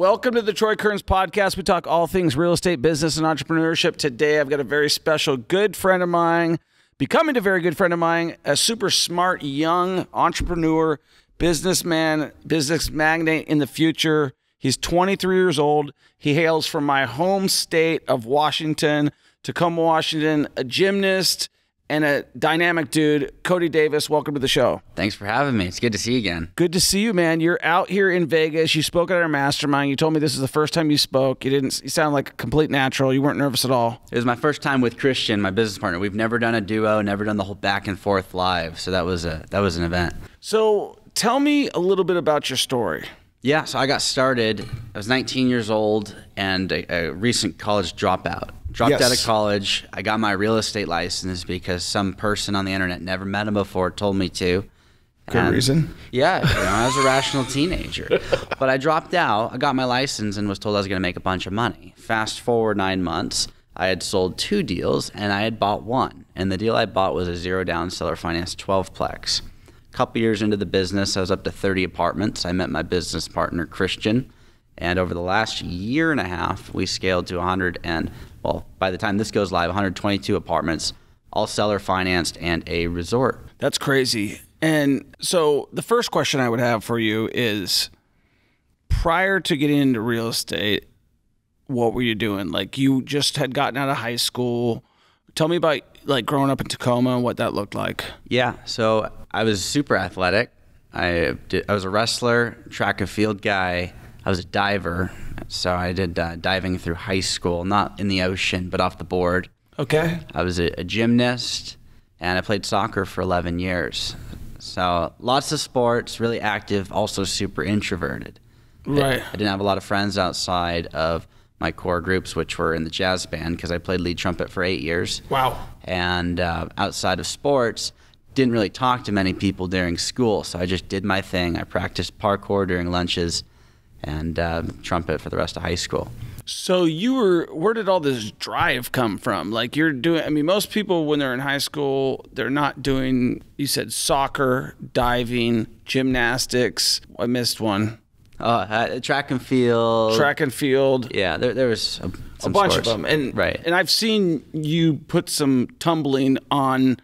Welcome to the Troy Kearns podcast. We talk all things real estate, business, and entrepreneurship. Today, I've got a very special good friend of mine, becoming a very good friend of mine, a super smart young entrepreneur, businessman, business magnate in the future. He's 23 years old. He hails from my home state of Washington, Tacoma, Washington, a gymnast and a dynamic dude. Cody Davis, welcome to the show. Thanks for having me. It's good to see you again. Good to see you, man. You're out here in Vegas. You spoke at our mastermind. You told me this is the first time you spoke. You didn't. You sound like a complete natural. You weren't nervous at all. It was my first time with Christian, my business partner. We've never done a duo, never done the whole back and forth live. So that was a that was an event. So tell me a little bit about your story. Yeah, so I got started. I was 19 years old and a, a recent college dropout. Dropped Yes. out of college. I got my real estate license because some person on the internet never met him before told me to. Good And- reason. Yeah, you know, I was a rational teenager. But I dropped out. I got my license and was told I was going to make a bunch of money. Fast forward nine months, I had sold two deals and I had bought one. And the deal I bought was a zero down seller finance 12 plex. A couple years into the business, I was up to 30 apartments. I met my business partner, Christian. And over the last year and a half, we scaled to 100 and, well, by the time this goes live, 122 apartments, all seller financed and a resort. That's crazy. And so the first question I would have for you is prior to getting into real estate, what were you doing? Like you just had gotten out of high school. Tell me about like growing up in Tacoma and what that looked like. Yeah, so I was super athletic. I did, I was a wrestler, track and field guy. I was a diver, so I did uh, diving through high school, not in the ocean, but off the board. Okay. I was a, a gymnast, and I played soccer for 11 years. So lots of sports, really active, also super introverted. Right. I didn't have a lot of friends outside of my core groups, which were in the jazz band, because I played lead trumpet for eight years Wow. and uh, outside of sports didn't really talk to many people during school so i just did my thing i practiced parkour during lunches and uh, trumpet for the rest of high school So you were where did all this drive come from? Like you're doing I mean most people when they're in high school, they're not doing you said soccer, diving, gymnastics. I missed one. uh, uh, track and field Track and field. yeah there, there was a, a bunch sports. of them and right and i've seen you put some tumbling on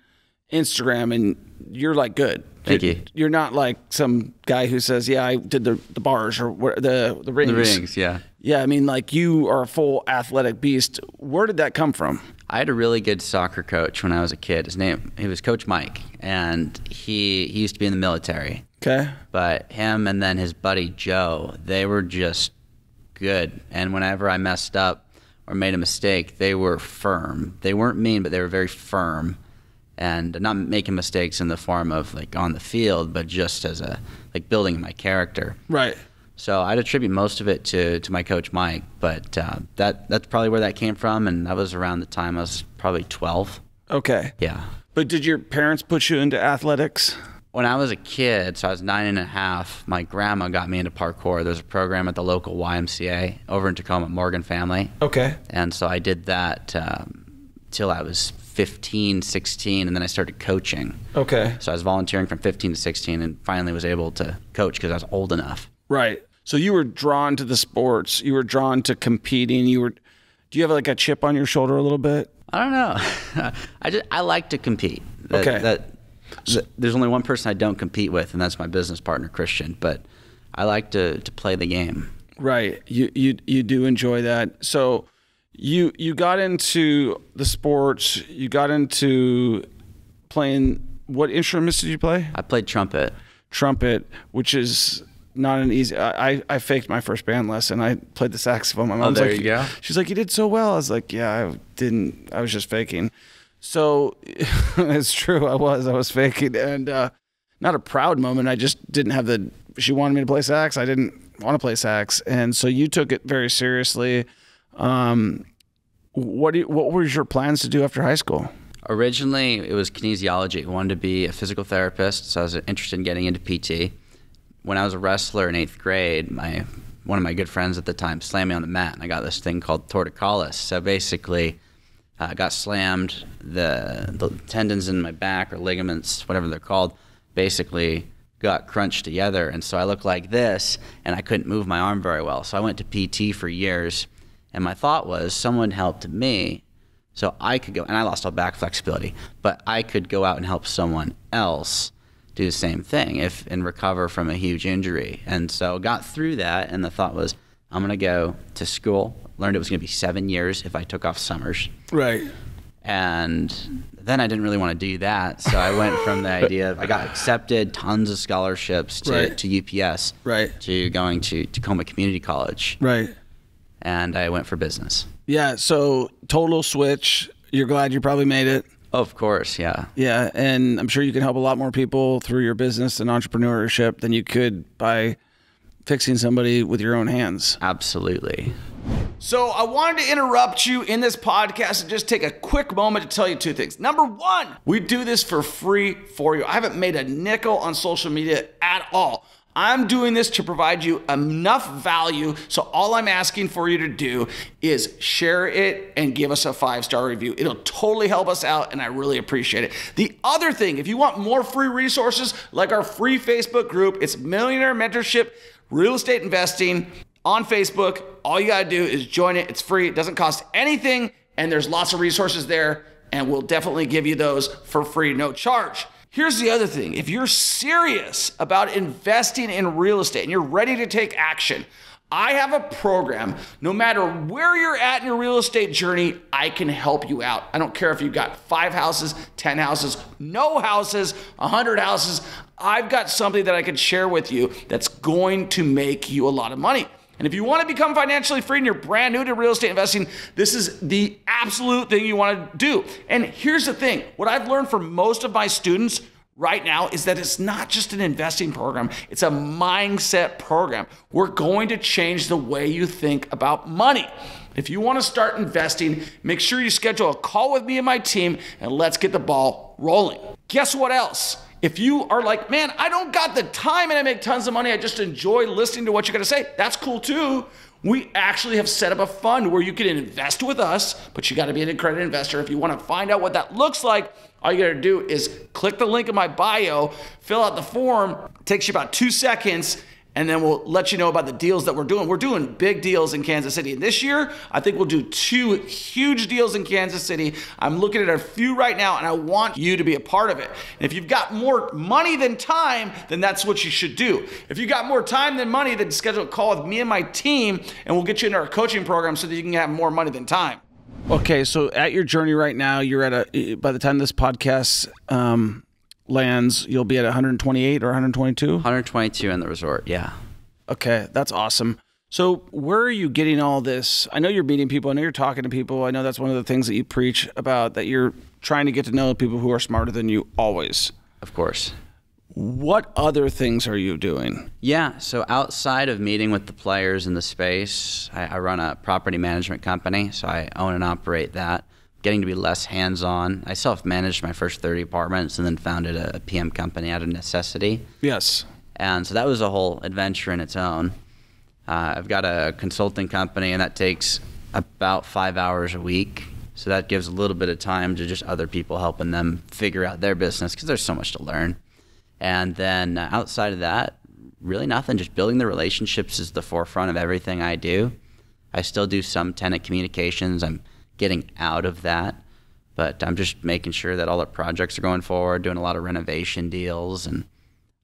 instagram and you're like good Thank you're, you. you're not like some guy who says yeah i did the, the bars or the the rings the rings yeah yeah i mean like you are a full athletic beast where did that come from I had a really good soccer coach when I was a kid. His name, he was Coach Mike, and he, he used to be in the military. okay but him and then his buddy Joe, they were just good. And whenever I messed up or made a mistake, they were firm. They weren't mean, but they were very firm and not making mistakes in the form of like on the field, but just as a like building my character. right So I'd attribute most of it to, to my coach Mike, but uh, that that's probably where that came from, and that was around the time I was probably 12. okay Yeah. but did your parents put you into athletics when I was a kid, so I was nine and a half, my grandma got me into parkour. There's a program at the local YMCA over in Tacoma, Morgan Family. okay And so I did that um, till I was 15, 16, and then I started coaching. okay So I was volunteering from 15 to 16 and finally was able to coach because I was old enough. Right. So you were drawn to the sports. You were drawn to competing. You were. Do you have like a chip on your shoulder a little bit? I don't know. I just I like to compete. That, Okay. That, that- there's only one person I don't compete with, and that's my business partner Christian. But I like to to play the game. Right. You you you do enjoy that. So you you got into the sports. You got into playing. What instruments did you play? I played trumpet. Trumpet, which is not an easy. I I faked my first band lesson. I played the saxophone. My mom's there like, you go. She's like, you did so well. I was like, yeah, I didn't. I was just faking. So it's true. I was. I was faking, and uh, not a proud moment. I just didn't have the. She wanted me to play sax. I didn't want to play sax, and so you took it very seriously. Um, what do you, what was your plans to do after high school? Originally, it was kinesiology. I wanted to be a physical therapist, so I was interested in getting into PT. When I was a wrestler in eighth grade, my one of my good friends at the time slammed me on the mat, and I got this thing called torticollis. So basically, uh, I got slammed. The the tendons in my back or ligaments, whatever they're called, basically got crunched together. And so I looked like this and I couldn't move my arm very well. So I went to PT for years. And my thought was someone helped me so I could go, and I lost all back flexibility, but I could go out and help someone else do the same thing if and recover from a huge injury. And so got through that, and the thought was, I'm gonna go to school. Learned it was gonna be seven years if I took off summers. Right. And then I didn't really want to do that, so I went from the idea of I got accepted tons of scholarships to, Right. to UPS, Right. to going to Tacoma Community College, Right. And I went for business. Yeah. So total switch. You're glad you probably made it. Of course, yeah. Yeah, and I'm sure you can help a lot more people through your business and entrepreneurship than you could by fixing somebody with your own hands. Absolutely. So, I wanted to interrupt you in this podcast and just take a quick moment to tell you two things. Number one, we do this for free for you. I haven't made a nickel on social media at all. I'm doing this to provide you enough value. So, all I'm asking for you to do is share it and give us a five star review. It'll totally help us out, and I really appreciate it. The other thing, if you want more free resources like our free Facebook group, it's Millionaire Mentorship Real Estate Investing on Facebook. All you got to do is join it. It's free, it doesn't cost anything, and there's lots of resources there, and we'll definitely give you those for free, no charge. Here's the other thing if you're serious about investing in real estate and you're ready to take action, I have a program. No matter where you're at in your real estate journey, I can help you out. I don't care if you've got five houses, 10 houses, no houses, 100 houses. I've got something that I can share with you that's going to make you a lot of money. And if you want to become financially free and you're brand new to real estate investing, this is the absolute thing you want to do. And here's the thing what I've learned from most of my students right now is that it's not just an investing program, it's a mindset program. We're going to change the way you think about money. If you want to start investing, make sure you schedule a call with me and my team and let's get the ball rolling. Guess what else? If you are like, man, I don't got the time and I make tons of money, I just enjoy listening to what you're gonna say, that's cool too. We actually have set up a fund where you can invest with us, but you gotta be an accredited investor. If you wanna find out what that looks like, all you gotta do is click the link in my bio, fill out the form, takes you about two seconds, and then we'll let you know about the deals that we're doing. We're doing big deals in Kansas City. And this year, I think we'll do two huge deals in Kansas City. I'm looking at a few right now, and I want you to be a part of it. And if you've got more money than time, then that's what you should do. If you got more time than money, then schedule a call with me and my team, and we'll get you into our coaching program so that you can have more money than time. Okay, so at your journey right now, you're at a. By the time this podcast um, lands, you'll be at 128 or 122. 122 in the resort, yeah. Okay, that's awesome. So, where are you getting all this? I know you're meeting people. I know you're talking to people. I know that's one of the things that you preach about that you're trying to get to know people who are smarter than you always. Of course. What other things are you doing? Yeah, so outside of meeting with the players in the space, I, I run a property management company, so I own and operate that. Getting to be less hands on. I self managed my first 30 apartments and then founded a, PM company out of necessity. Yes. And so that was a whole adventure in its own. Uh, I've got a consulting company, and that takes about five hours a week. So that gives a little bit of time to just other people helping them figure out their business because there's so much to learn. And then uh, outside of that, really nothing. Just building the relationships is the forefront of everything I do. I still do some tenant communications. I'm getting out of that, but I'm just making sure that all the projects are going forward, doing a lot of renovation deals, and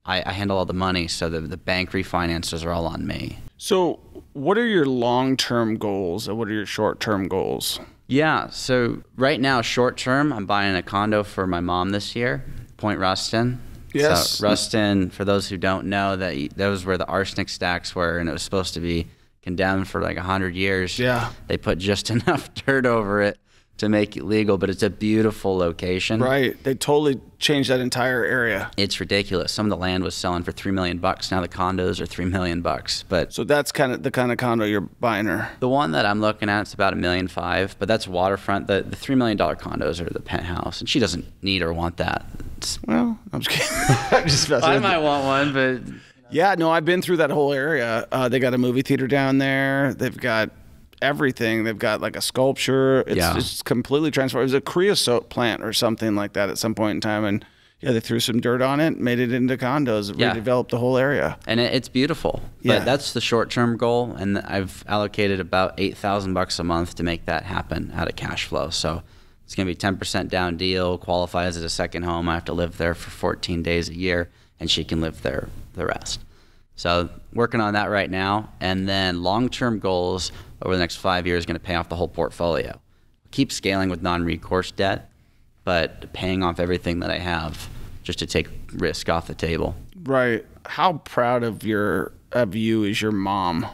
I, I handle all the money. So the, the bank refinances are all on me. So, what are your long term goals and what are your short term goals? Yeah. So right now, short term, I'm buying a condo for my mom this year, Point Ruston. Yes. So Ruston, for those who don't know, that those were the arsenic stacks were, and it was supposed to be condemned for like hundred years. Yeah. They put just enough dirt over it to make it legal, but it's a beautiful location. Right. They totally changed that entire area. It's ridiculous. Some of the land was selling for three million bucks. Now the condos are three million bucks. But So, that's kind of the kind of condo you're buying her. The one that I'm looking at is about a million five, but that's waterfront. The the three million dollar condos are the penthouse, and she doesn't need or want that. It's, Well, I'm just kidding. I'm just I might want one, but Yeah, no, I've been through that whole area. Uh, they got a movie theater down there. They've got everything. They've got like a sculpture. It's Yeah. just completely transformed. It was a creosote plant or something like that at some point in time, and Yeah, they threw some dirt on it, made it into condos, Yeah. redeveloped the whole area. and it, it's beautiful. Yeah. But that's the short-term goal, and I've allocated about eight thousand bucks a month to make that happen out of cash flow. So it's going to be ten percent down deal. Qualifies as a second home. I have to live there for fourteen days a year, and she can live there the rest. So working on that right now, and then long-term goals over the next five years going to pay off the whole portfolio. Keep scaling with non-recourse debt, but paying off everything that I have just to take risk off the table. Right. How proud of your of you is your mom?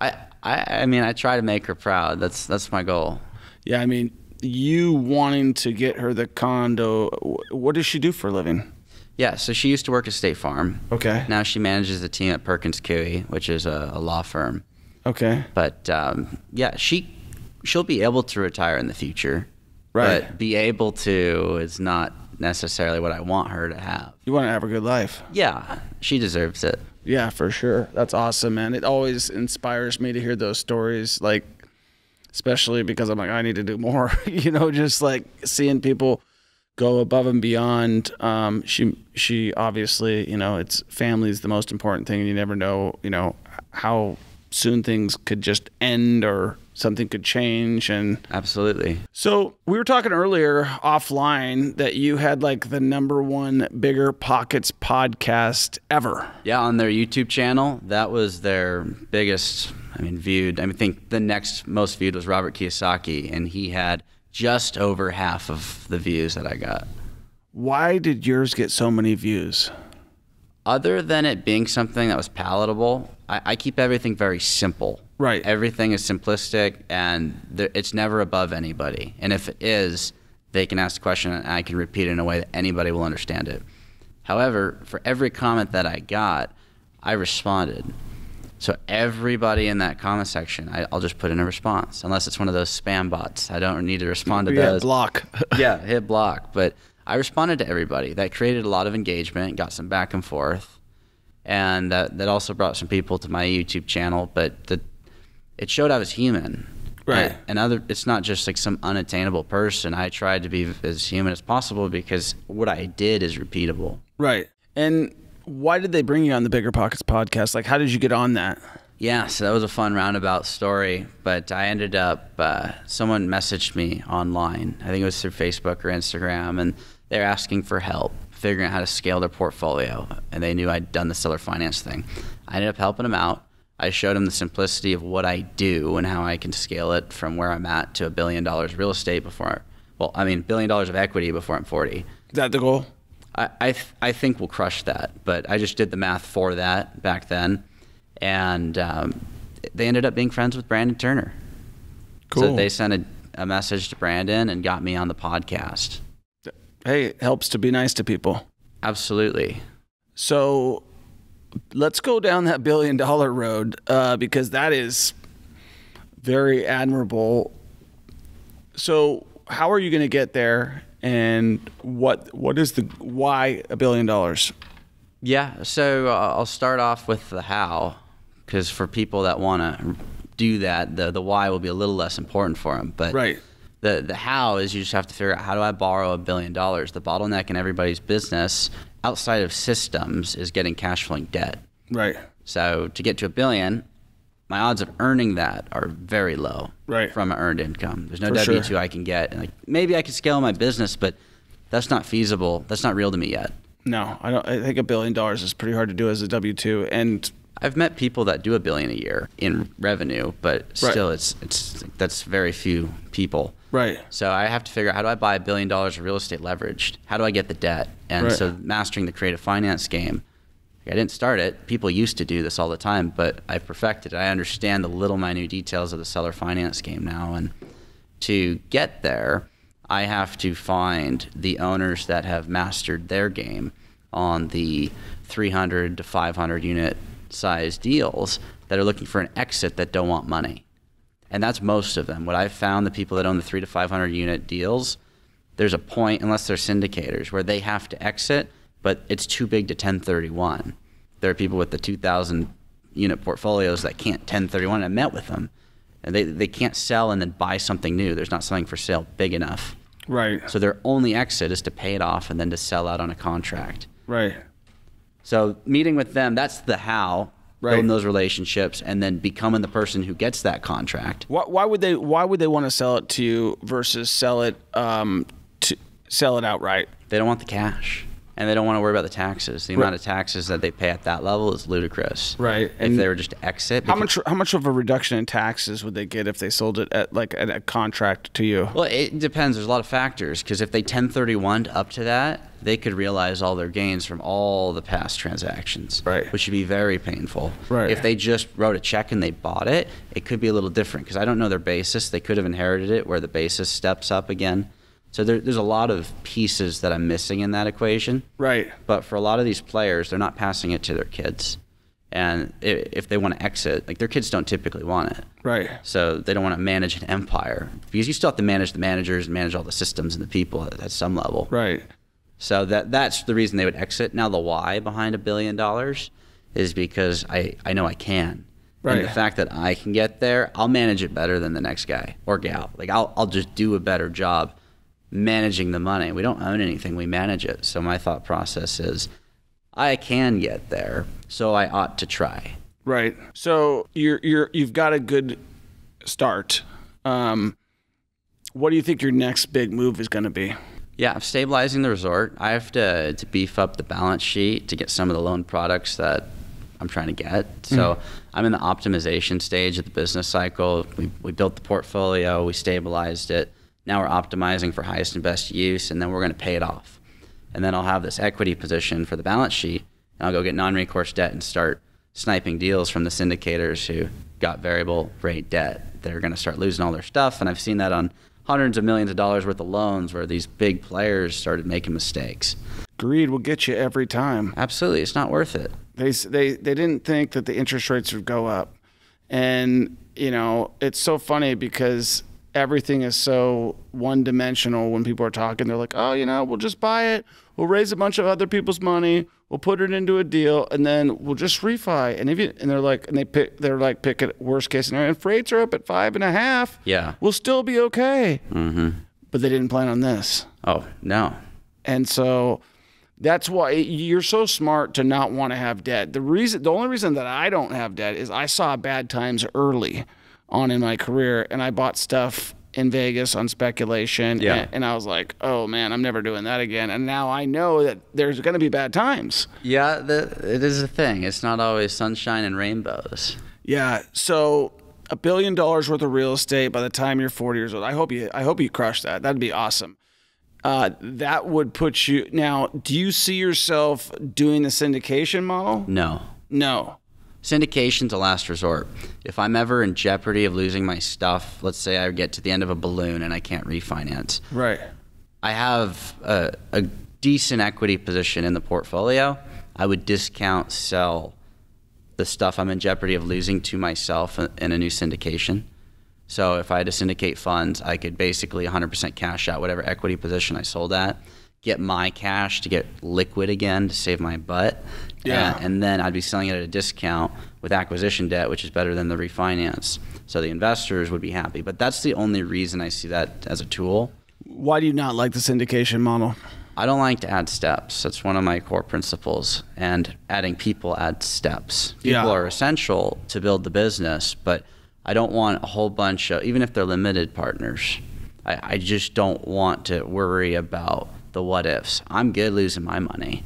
I, I, I mean, I try to make her proud. That's that's my goal. Yeah, I mean, you wanting to get her the condo. What does she do for a living? Yeah. So she used to work at State Farm. Okay. Now she manages the team at Perkins Coie, which is a, a law firm. Okay. But um, yeah, she she'll be able to retire in the future. Right. But be able to is not necessarily what I want her to have. You want to have a good life. Yeah, she deserves it. Yeah, for sure. That's awesome, man. It always inspires me to hear those stories, like, especially because I'm like, I need to do more. you know, just like seeing people go above and beyond. Um, she, she obviously, you know, it's family is the most important thing, and you never know, you know, how soon things could just end or something could change. And Absolutely. so we were talking earlier offline that you had like the number one bigger pockets podcast ever. Yeah, on their YouTube channel, that was their biggest. I mean, viewed. I mean, think the next most viewed was Robert Kiyosaki, and he had just over half of the views that I got. Why did yours get so many views? Other than it being something that was palatable, I, I keep everything very simple. Right. Everything is simplistic, and there, it's never above anybody. And if it is, they can ask a question, and I can repeat it in a way that anybody will understand it. However, for every comment that I got, I responded. So everybody in that comment section, I, I'll just put in a response, unless it's one of those spam bots. I don't need to respond to Yeah, those. block. yeah, hit block. But I responded to everybody. That created a lot of engagement, got some back and forth, and that, that also brought some people to my YouTube channel. But the, it showed I was human. Right. And, and other, it's not just like some unattainable person. I tried to be as human as possible because what I did is repeatable. right. And why did they bring you on the Bigger Pockets podcast? Like, how did you get on that? Yeah, so that was a fun roundabout story. But I ended up, uh, someone messaged me online. I think it was through Facebook or Instagram, and they're asking for help figuring out how to scale their portfolio. And they knew I'd done the seller finance thing. I ended up helping them out. I showed them the simplicity of what I do and how I can scale it from where I'm at to a billion dollars real estate before, well, I mean, billion dollars of equity before I'm 40. Is that the goal? I, I, th- I think we'll crush that, but I just did the math for that back then. And um, they ended up being friends with Brandon Turner. So they sent a, a message to Brandon and got me on the podcast. Hey, it helps to be nice to people. Absolutely. So let's go down that billion dollar road uh, because that is very admirable. So, how are you going to get there? And what what is the why a billion dollars? Yeah, so uh, I'll start off with the how, because for people that want to do that, the, the why will be a little less important for them. But Right. the the how is you just have to figure out how do I borrow a billion dollars. The bottleneck in everybody's business outside of systems is getting cash flowing debt. Right. So to get to a billion, my odds of earning that are very low Right. from an earned income. There's no W sure. two I can get. And like maybe I could scale my business, but that's not feasible. That's not real to me yet. No, I don't. I think a billion dollars is pretty hard to do as a W two. And I've met people that do a billion a year in revenue, but still, it's it's that's very few people. right, So I have to figure out how do I buy a billion dollars of real estate leveraged? How do I get the debt? And Right. so mastering the creative finance game. I didn't start it. People used to do this all the time, but I perfected it. I understand the little minute details of the seller finance game now. And to get there, I have to find the owners that have mastered their game on the 300 to 500 unit size deals that are looking for an exit that don't want money and that's most of them. What I've found, the people that own the three to five hundred unit deals, there's a point, unless they're syndicators, where they have to exit, but it's too big to 1031. There are people with the 2,000 unit portfolios that can't 1031. I met with them, and they they can't sell and then buy something new. There's not something for sale big enough. Right. So their only exit is to pay it off and then to sell out on a contract. Right. So meeting with them, that's the how, Right. building those relationships, and then becoming the person who gets that contract. Why, why would they? Why would they want to sell it to you versus sell it um, to sell it outright? They don't want the cash, and they don't want to worry about the taxes. The amount of taxes that they pay at that level is ludicrous. Right. If And they were just to exit, How much? How much of a reduction in taxes would they get if they sold it at like at a contract to you? Well, it depends. There's a lot of factors because if they 1031 up to that, they could realize all their gains from all the past transactions, Right. Which would be very painful. Right. If they just wrote a check and they bought it, it could be a little different because I don't know their basis. They could have inherited it where the basis steps up again. So there, there's a lot of pieces that I'm missing in that equation. Right. But for a lot of these players, they're not passing it to their kids. And if they want to exit, like their kids don't typically want it. Right. So they don't want to manage an empire because you still have to manage the managers and manage all the systems and the people at, at some level. Right. So that that's the reason they would exit. Now the why behind a billion dollars is because I, I know I can. Right. And the fact that I can get there, I'll manage it better than the next guy or gal. Like I'll I'll just do a better job managing the money. We don't own anything, we manage it. So my thought process is I can get there, so I ought to try. Right. So you're you're you've got a good start. Um, what do you think your next big move is going to be? Yeah, I'm stabilizing the resort. I have to, to beef up the balance sheet to get some of the loan products that I'm trying to get. So I'm in the optimization stage of the business cycle. We, we built the portfolio, we stabilized it. Now we're optimizing for highest and best use, and then we're going to pay it off. And then I'll have this equity position for the balance sheet, and I'll go get non recourse debt and start sniping deals from the syndicators who got variable rate debt. They're going to start losing all their stuff, and I've seen that on hundreds of millions of dollars worth of loans where these big players started making mistakes. Greed will get you every time. Absolutely, it's not worth it. They they they didn't think that the interest rates would go up, and you know it's so funny because everything is so one dimensional. When people are talking, they're like, "Oh, you know, we'll just buy it. We'll raise a bunch of other people's money. We'll put it into a deal, and then we'll just refi." And if you, and they're like, and they pick, they're like, pick it worst case scenario. If rates are up at five and a half, Yeah. we'll still be okay. Mm-hmm. But they didn't plan on this. Oh no. And so that's why you're so smart to not want to have debt. The reason, the only reason that I don't have debt is I saw bad times early on in my career, and I bought stuff in Vegas on speculation. Yeah. And, and I was like, oh man, I'm never doing that again. And now I know that there's going to be bad times. Yeah, the, it is a thing. It's not always sunshine and rainbows. Yeah. So a billion dollars worth of real estate by the time you're 40 years old. I hope you. I hope you crush that. That'd be awesome. Uh, that would put you. Now, do you see yourself doing the syndication model? No. No. Syndication's a last resort. If I'm ever in jeopardy of losing my stuff, let's say I get to the end of a balloon and I can't refinance, Right. I have a, a decent equity position in the portfolio. I would discount sell the stuff I'm in jeopardy of losing to myself in a new syndication. So if I had to syndicate funds, I could basically 100% cash out whatever equity position I sold at, get my cash to get liquid again to save my butt. Yeah. And, and then I'd be selling it at a discount with acquisition debt, which is better than the refinance. So the investors would be happy. But that's the only reason I see that as a tool. Why do you not like the syndication model? I don't like to add steps. That's one of my core principles. And adding people adds steps. People Yeah. are essential to build the business, but I don't want a whole bunch of, even if they're limited partners, I, I just don't want to worry about the what ifs. I'm good losing my money.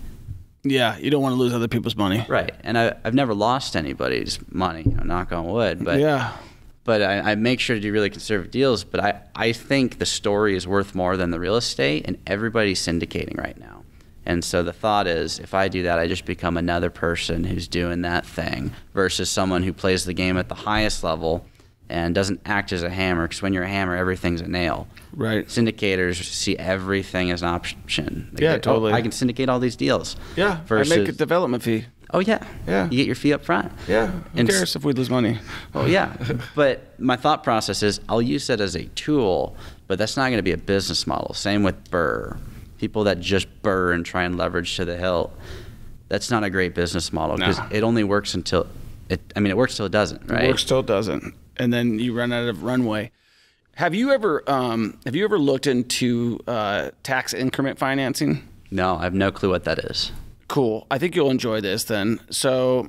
Yeah, you don't want to lose other people's money. Right. And I, I've never lost anybody's money, you know, knock on wood. But yeah. but I, I make sure to do really conservative deals. But I, I think the story is worth more than the real estate, and everybody's syndicating right now. And so the thought is, if I do that, I just become another person who's doing that thing versus someone who plays the game at the highest level and doesn't act as a hammer. Because when you're a hammer, everything's a nail. Right. Syndicators see everything as an option. They Yeah, "Oh, totally. I can syndicate all these deals. Yeah. Versus, I make a development fee. oh yeah, Yeah. You get your fee up front. Yeah. Who And cares if we lose money? Oh yeah, but my thought process is I'll use that as a tool, but that's not going to be a business model. Same with BRRRR. People that just BRRRR and try and leverage to the hilt. That's not a great business model because it only works until it. I mean, it works till it doesn't, right? Work still doesn't. And then you run out of runway. Have you ever um, have you ever looked into uh, tax increment financing? No, I have no clue what that is. Cool. I think you'll enjoy this then. So,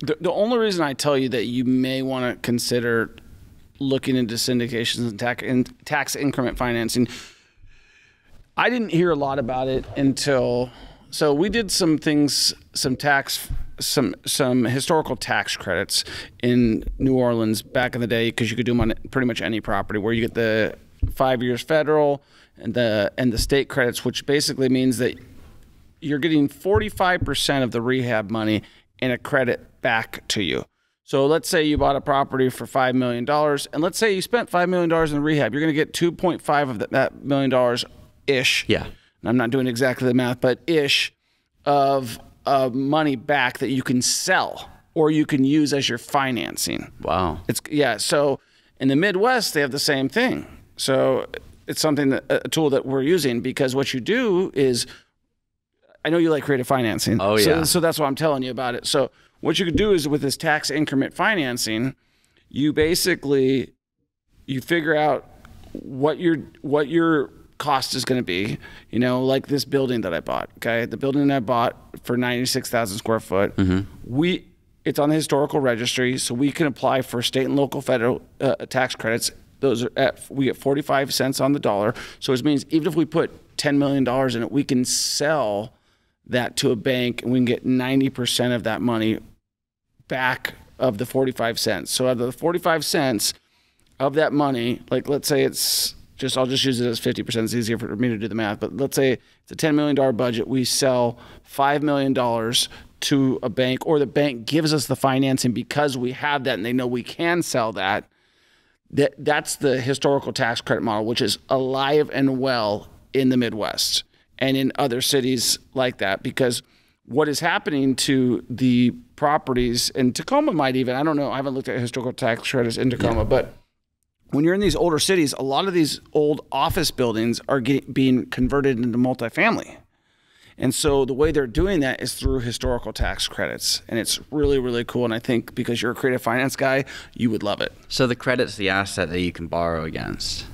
the, the only reason I tell you that you may want to consider looking into syndications and tax, and tax increment financing, I didn't hear a lot about it until. So we did some things, some tax, some some historical tax credits in New Orleans back in the day because you could do them on pretty much any property where you get the five years federal and the and the state credits, which basically means that you're getting 45% of the rehab money in a credit back to you. So let's say you bought a property for $5 million, and let's say you spent $5 million in rehab. You're going to get 2.5 of that million dollars ish. Yeah. I'm not doing exactly the math, but ish of uh, money back that you can sell or you can use as your financing. Wow. It's yeah. So in the Midwest, they have the same thing. So it's something that a tool that we're using because what you do is, I know you like creative financing. Oh, So, yeah. so that's why I'm telling you about it. So what you could do is with this tax increment financing, you basically you figure out what your what your cost is going to be. You know, like this building that I bought. Okay, the building that I bought for ninety six thousand square foot. We it's on the historical registry, so we can apply for state and local federal uh, tax credits. Those are at we get forty five cents on the dollar. So it means even if we put ten million dollars in it, we can sell that to a bank and we can get ninety percent of that money back of the 45 cents. So out of the 45 cents of that money, like let's say it's just I'll just use it as 50%. It's easier for me to do the math, but let's say it's a 10 million dollar budget, we sell 5 million dollars to a bank or the bank gives us the financing because we have that and they know we can sell that. That that's the historical tax credit model which is alive and well in the Midwest and in other cities like that because what is happening to the properties in Tacoma might even I don't know I haven't looked at historical tax credits in Tacoma but when you're in these older cities a lot of these old office buildings are getting, being converted into multifamily and so the way they're doing that is through historical tax credits and it's really really cool and I think because you're a creative finance guy you would love it So the credit's the asset that you can borrow against.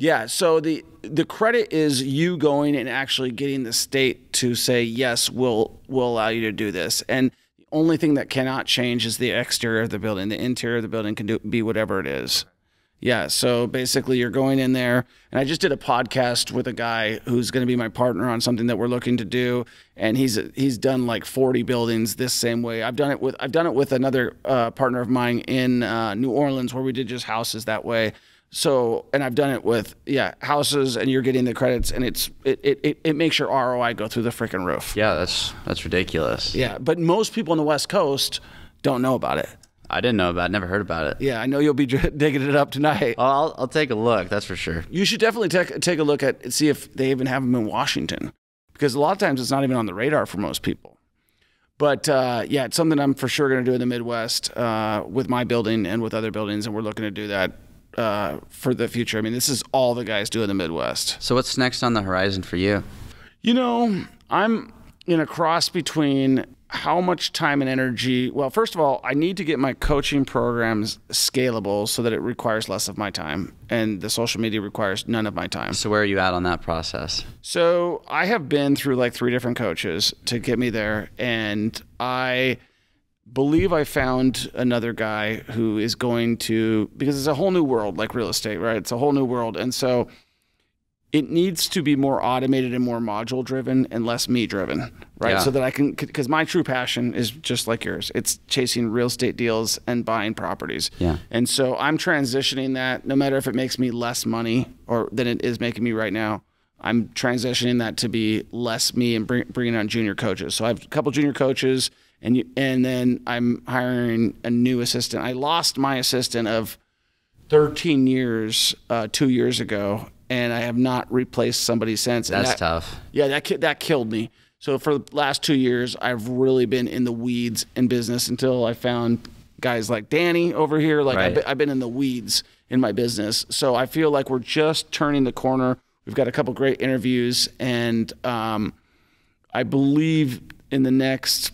Yeah. So the the credit is you going and actually getting the state to say yes, we'll we'll allow you to do this. And the only thing that cannot change is the exterior of the building. The interior of the building can do be whatever it is. Yeah. So basically, you're going in there, and I just did a podcast with a guy who's going to be my partner on something that we're looking to do, and he's he's done like 40 buildings this same way. I've done it with I've done it with another uh, partner of mine in uh, New Orleans where we did just houses that way. So, and I've done it with yeah houses, and you're getting the credits, and it's it it, it, it makes your ROI go through the freaking roof. Yeah, that's that's ridiculous. Yeah, but most people on the West Coast don't know about it. I didn't know about it, never heard about it. Yeah, I know you'll be digging it up tonight. Well, I'll, I'll take a look, that's for sure. You should definitely take take a look at see if they even have them in Washington, because a lot of times it's not even on the radar for most people. But uh, yeah, it's something I'm for sure going to do in the Midwest uh, with my building and with other buildings, and we're looking to do that uh, for the future. I mean, this is all the guys do in the Midwest. So what's next on the horizon for you? You know, I'm in a cross between how much time and energy. Well, first of all, I need to get my coaching programs scalable so that it requires less of my time, and the social media requires none of my time. So where are you at on that process? So I have been through like three different coaches to get me there, and I believe I found another guy who is going to because it's a whole new world, like real estate, right? It's a whole new world, and so it needs to be more automated and more module driven and less me driven, right? Yeah. So that I can because my true passion is just like yours. It's chasing real estate deals and buying properties. Yeah. And so I'm transitioning that no matter if it makes me less money or than it is making me right now. I'm transitioning that to be less me and bring, bringing on junior coaches. So I have a couple junior coaches, and you, and then I'm hiring a new assistant. I lost my assistant of 13 years uh, two years ago, and I have not replaced somebody since. That's that- tough. yeah, that ki- that killed me. So for the last two years, I've really been in the weeds in business until I found guys like Danny over here. Like I've, been, I've been in the weeds in my business. So I feel like we're just turning the corner. We've got a couple great interviews, and um, I believe in the next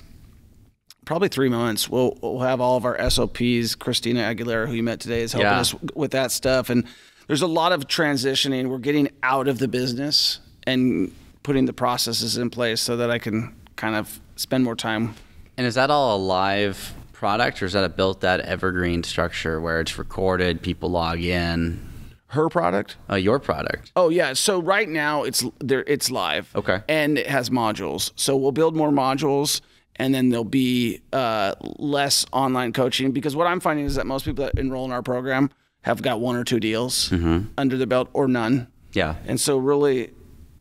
probably three months we'll we'll have all of our SOPs. Christina Aguilera, who you met today, is helping Yeah. us with that stuff, and there's a lot of transitioning. We're getting out of the business and putting the processes in place so that I can kind of spend more time. And is that all a live product, or is that a built that evergreen structure where it's recorded, people log in? Her product? Uh, your product. Oh yeah. So right now it's there. It's live. Okay. And it has modules. So we'll build more modules, and then there'll be uh, less online coaching because what I'm finding is that most people that enroll in our program have got one or two deals mm-hmm. under the belt or none. Yeah. And so really,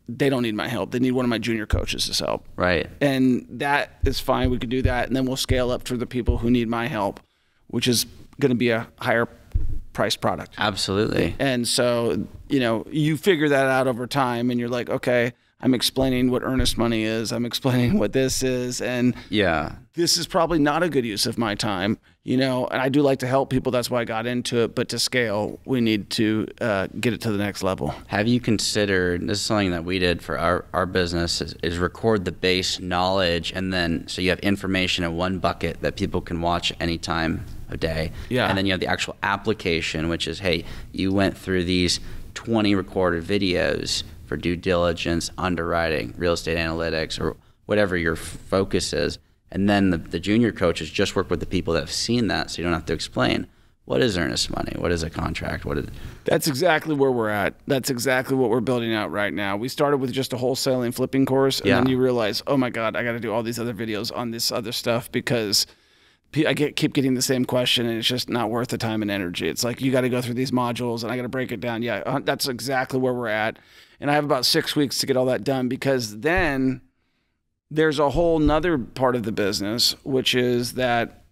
they don't need my help. They need one of my junior coaches to help. Right. And that is fine. We could do that, and then we'll scale up for the people who need my help, which is going to be a higher priced product. Absolutely. And so, you know, you figure that out over time and you're like, okay, I'm explaining what earnest money is. I'm explaining what this is. And Yeah. this is probably not a good use of my time, you know, and I do like to help people. That's why I got into it. But to scale, we need to uh, get it to the next level. Have you considered this is something that we did for our, our business is, is record the base knowledge and then so you have information in one bucket that people can watch anytime of day. Yeah. And then you have the actual application, which is hey, you went through these 20 recorded videos for due diligence, underwriting, real estate analytics, or whatever your f- focus is. And then the, the junior coaches just work with the people that have seen that so you don't have to explain what is earnest money, what is a contract, what is That's exactly where we're at. That's exactly what we're building out right now. We started with just a wholesaling flipping course, and then you realize, oh my God, I got to do all these other videos on this other stuff because I get keep getting the same question, and it's just not worth the time and energy. It's like you got to go through these modules, and I got to break it down. Yeah, uh, that's exactly where we're at, and I have about six weeks to get all that done because then there's a whole nother part of the business, which is that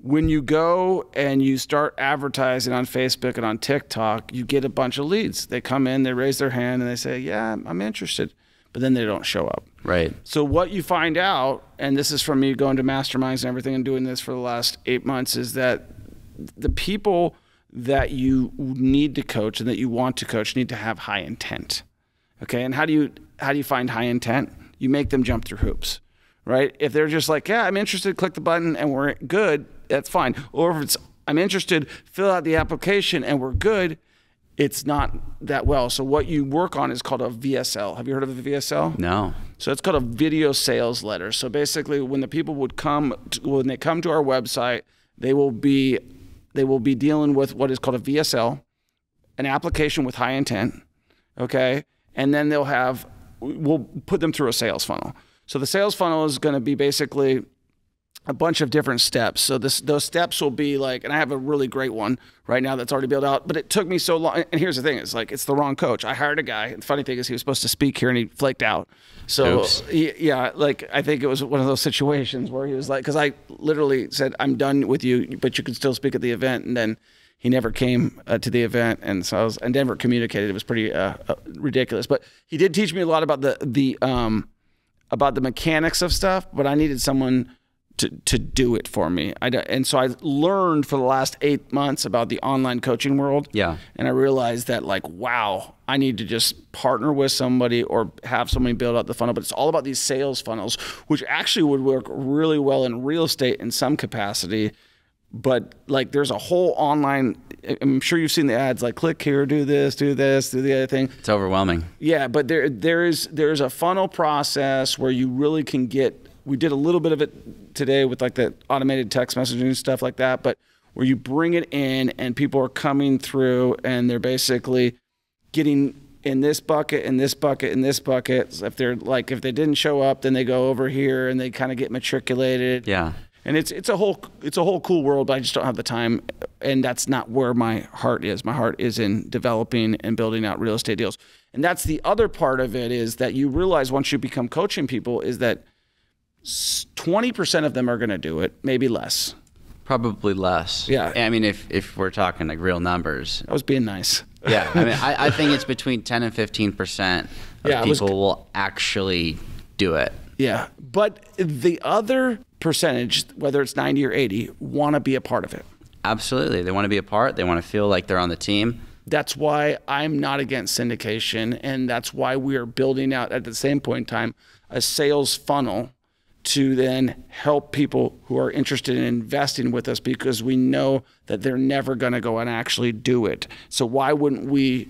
when you go and you start advertising on Facebook and on TikTok, you get a bunch of leads. They come in, they raise their hand, and they say, Yeah, I'm interested. But then they don't show up. right. So, what you find out, and this is from me going to masterminds and everything and doing this for the last eight months, is that the people that you need to coach and that you want to coach need to have high intent. Okay. And how do you how do you find high intent? You make them jump through hoops, right? If they're just like, yeah, I'm interested, click the button and we're good, that's fine. Or if it's I'm interested, fill out the application and we're good, it's not that well. So what you work on is called a VSL. Have you heard of a VSL? No. So it's called a video sales letter. So basically, when the people would come, to, when they come to our website, they will be, they will be dealing with what is called a VSL, an application with high intent, okay, and then they'll have, we'll put them through a sales funnel. So the sales funnel is going to be basically a bunch of different steps. So this those steps will be like, and I have a really great one right now that's already built out. But it took me so long. And here's the thing: it's like it's the wrong coach. I hired a guy. The funny thing is, he was supposed to speak here and he flaked out. So Oops. yeah, like I think it was one of those situations where he was like, because I literally said, "I'm done with you, but you can still speak at the event," and then. He never came uh, to the event, and so I was, and never communicated. It was pretty uh, uh, ridiculous, but he did teach me a lot about the the um, about the mechanics of stuff, but I needed someone to, to do it for me. I, and so I learned for the last eight months about the online coaching world. Yeah. And I realized that, like, wow, I need to just partner with somebody or have somebody build out the funnel. But it's all about these sales funnels, which actually would work really well in real estate in some capacity. But like, there's a whole online, I'm sure you've seen the ads like, click here, do this, do this, do the other thing. It's overwhelming. Yeah, but there there is there's a funnel process where you really can get. We did a little bit of it today with like the automated text messaging and stuff like that, but where you bring it in and people are coming through and they're basically getting in this bucket, in this bucket, in this bucket. So if they're like if they didn't show up, then they go over here and they kind of get matriculated. Yeah. And it's it's a whole it's a whole cool world, but I just don't have the time, and that's not where my heart is. My heart is in developing and building out real estate deals, and that's the other part of it is that you realize once you become coaching people is that twenty percent of them are going to do it, maybe less. Probably less. Yeah. I mean, if if we're talking like real numbers. I was being nice. Yeah. I mean, I, I think it's between 10 and 15 percent of Yeah, I was- people will actually do it. Yeah, but the other percentage, whether it's ninety or eighty, want to be a part of it. Absolutely. They want to be a part. They want to feel like they're on the team. That's why I'm not against syndication, and that's why we are building out at the same point in time a sales funnel to then help people who are interested in investing with us because we know that they're never going to go and actually do it. So why wouldn't we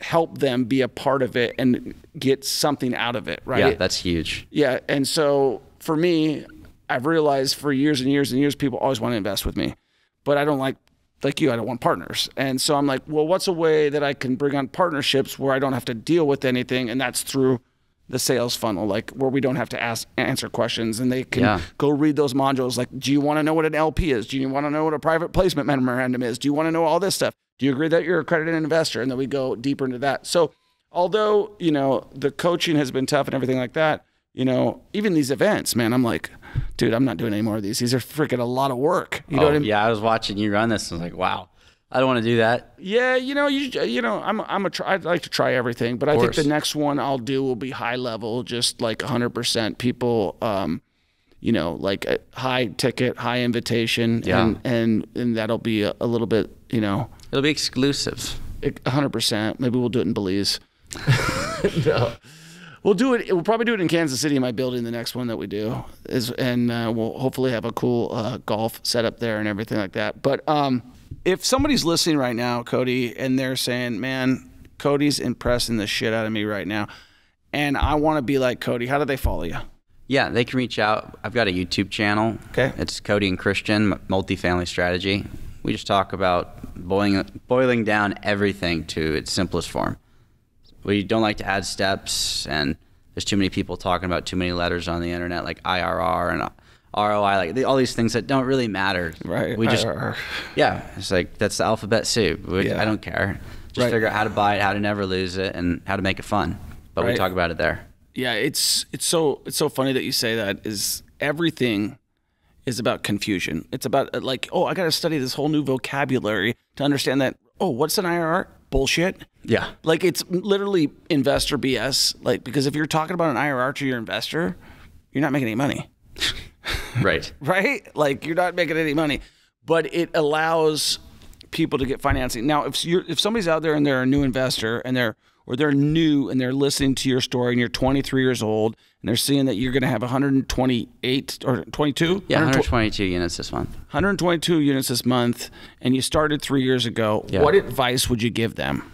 help them be a part of it and get something out of it, right? Yeah, that's huge. Yeah, and so for me, I've realized for years and years and years people always want to invest with me. But I don't like like you, I don't want partners. And so I'm like, well, what's a way that I can bring on partnerships where I don't have to deal with anything and that's through the sales funnel, like where we don't have to ask answer questions and they can Yeah. go read those modules. Like, do you want to know what an LP is? Do you want to know what a private placement memorandum is? Do you want to know all this stuff? Do you agree that you're a accredited investor? And then we go deeper into that. So, although you know the coaching has been tough and everything like that, you know, even these events, man, I'm like, dude, I'm not doing any more of these. These are freaking a lot of work. You know Oh, what I mean? yeah, I was watching you run this. and I was like, wow, I don't want to do that. Yeah, you know, you you know, I'm I'm a try, I'd like to try everything, but I think the next one I'll do will be high level, just like 100% people, um, you know, like a high ticket, high invitation, Yeah. and and and that'll be a, a little bit, you know, It'll be exclusive. 100%. Maybe we'll do it in Belize. no. We'll do it. We'll probably do it in Kansas City in my building. The next one that we do is, and uh, we'll hopefully have a cool uh, golf setup there and everything like that. But um, if somebody's listening right now, Cody, and they're saying, "Man, Cody's impressing the shit out of me right now," and I want to be like Cody, how do they follow you? Yeah, they can reach out. I've got a YouTube channel. Okay. It's Cody and Christian Multifamily Strategy. We just talk about boiling boiling down everything to its simplest form. We don't like to add steps, and there's too many people talking about too many letters on the internet, like IRR and ROI, like the, all these things that don't really matter. Right. We just yeah, it's like that's the alphabet soup. We, Yeah. I don't care. Just Right. figure out how to buy it, how to never lose it, and how to make it fun. But Right. we talk about it there. yeah it's it's so it's so funny that you say that is everything is about confusion it's about uh, like oh i got to study this whole new vocabulary to understand that oh what's an irr bullshit Yeah. like it's literally investor bs like because if you're talking about an irr to your investor you're not making any money Right. right? Like you're not making any money, but it allows people to get financing. Now, if you're if somebody's out there and they're a new investor and they're or they're new and they're listening to your story and you're 23 years old and they're seeing that you're going to have 128 or 22, Yeah, 122 units this month. 122 units this month, and you started three years ago. Yeah. What advice would you give them?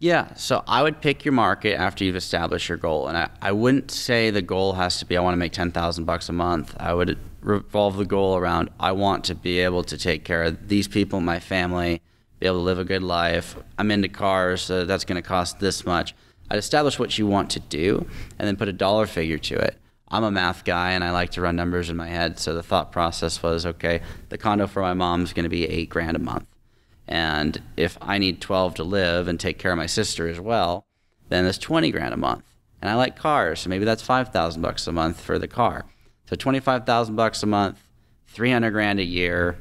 Yeah, so I would pick your market after you've established your goal, and I, I wouldn't say the goal has to be I want to make ten thousand bucks a month. I would revolve the goal around I want to be able to take care of these people my family, be able to live a good life. I'm into cars, so that's going to cost this much. I'd establish what you want to do, and then put a dollar figure to it. I'm a math guy, and I like to run numbers in my head. So the thought process was, okay, the condo for my mom is going to be eight grand a month. And if I need 12 to live and take care of my sister as well, then that's 20 grand a month. And I like cars, so maybe that's 5,000 bucks a month for the car. So 25,000 bucks a month, 300 grand a year,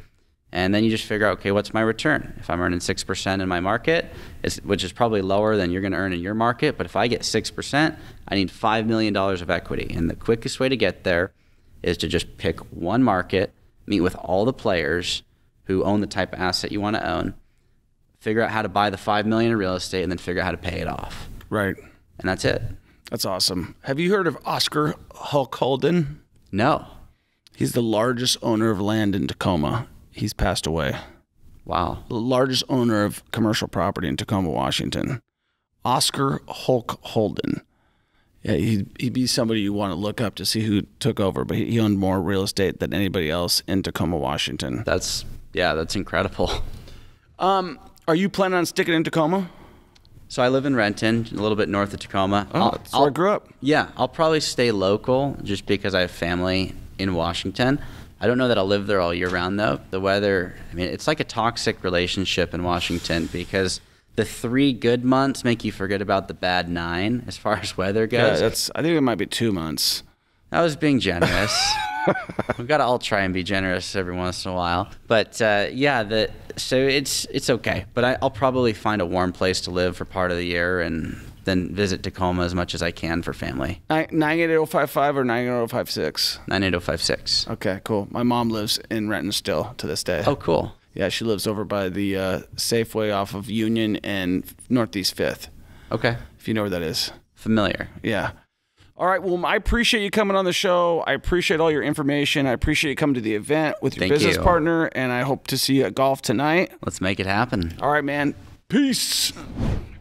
and then you just figure out, okay, what's my return? If I'm earning 6% in my market, which is probably lower than you're going to earn in your market, but if I get 6%, I need $5 million of equity. And the quickest way to get there is to just pick one market, meet with all the players who own the type of asset you want to own, figure out how to buy the 5 million in real estate and then figure out how to pay it off. Right. And that's it. That's awesome. Have you heard of Oscar Hulk Holden? No. He's the largest owner of land in Tacoma. He's passed away. Wow. the largest owner of commercial property in Tacoma, Washington, Oscar Hulk Holden. Yeah, he'd, he'd be somebody you want to look up to see who took over, but he owned more real estate than anybody else in Tacoma, Washington. That's yeah, that's incredible. Um, are you planning on sticking in Tacoma? So I live in Renton, a little bit north of Tacoma. Oh, that's where I grew up. Yeah, I'll probably stay local just because I have family in Washington. I don't know that I'll live there all year round though. The weather, I mean, it's like a toxic relationship in Washington because the three good months make you forget about the bad nine as far as weather goes. Yeah, that's. I think it might be two months. I was being generous. We've got to all try and be generous every once in a while. But uh, yeah, the so it's it's okay. But I, I'll probably find a warm place to live for part of the year and then visit Tacoma as much as I can for family. Nine eight eight zero five five or nine eight zero five six. 98056. Okay, cool. My mom lives in Renton still to this day. Oh, cool. yeah, she lives over by the uh, Safeway off of Union and Northeast Fifth. Okay. If you know where that is. Familiar. Yeah. All right. Well, I appreciate you coming on the show. I appreciate all your information. I appreciate you coming to the event with your Thank business you. partner, and I hope to see you at golf tonight. Let's make it happen. All right, man. Peace.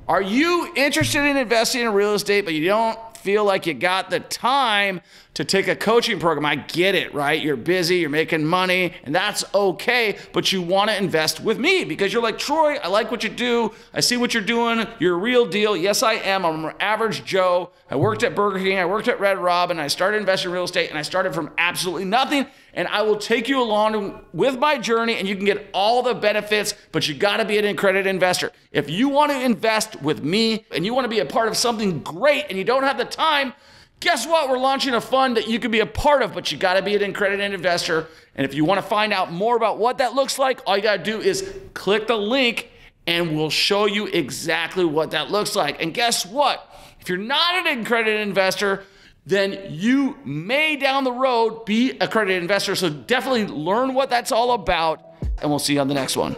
Are you interested in investing in real estate, but you don't feel like you got the time to take a coaching program? I get it, right? You're busy, you're making money, and that's okay, but you want to invest with me because you're like, Troy, I like what you do. I see what you're doing. You're a real deal. Yes, I am. I'm an average Joe. I worked at Burger King, I worked at Red Robin, I started investing in real estate, and I started from absolutely nothing. And I will take you along with my journey, and you can get all the benefits, but you got to be an accredited investor. If you want to invest with me and you want to be a part of something great and you don't have the time, guess what? We're launching a fund that you can be a part of, but you got to be an accredited investor. And if you want to find out more about what that looks like, all you got to do is click the link and we'll show you exactly what that looks like. And guess what? If you're not an accredited investor, then you may down the road be a accredited investor. So definitely learn what that's all about, and we'll see you on the next one.